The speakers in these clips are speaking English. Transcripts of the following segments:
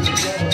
together.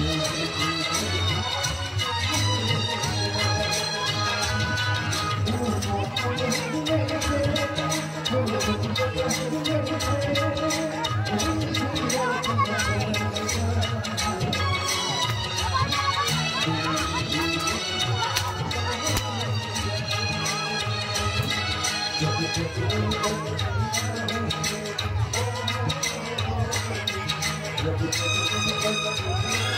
Thank Thank you.